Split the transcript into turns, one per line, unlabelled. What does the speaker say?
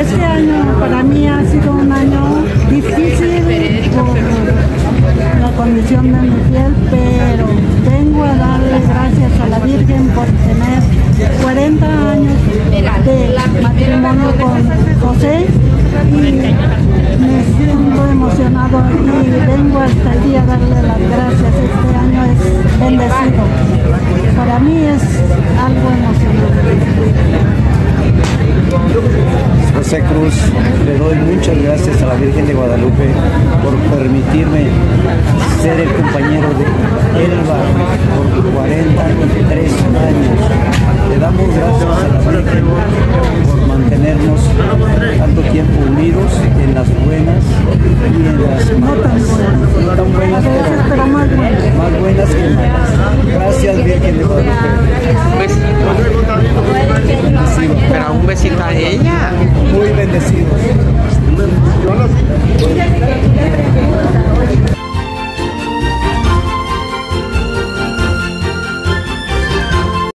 año para mí ha sido un año difícil por la condición de mi piel, pero vengo a darle gracias a la Virgen por tener 40 años de matrimonio con José y me siento emocionado y vengo hasta día a darle las gracias. Este año es bendecido. Para mí es
José Cruz, le doy muchas gracias a la Virgen de Guadalupe por permitirme ser el compañero de Elba por 43 años. Le damos gracias a la Virgen por mantenernos tanto tiempo unidos en las buenas y en las buenas, no tan buenas pero más buenas que malas. Gracias Virgen de Guadalupe.
Pero un besito a ella
muy bendecidos.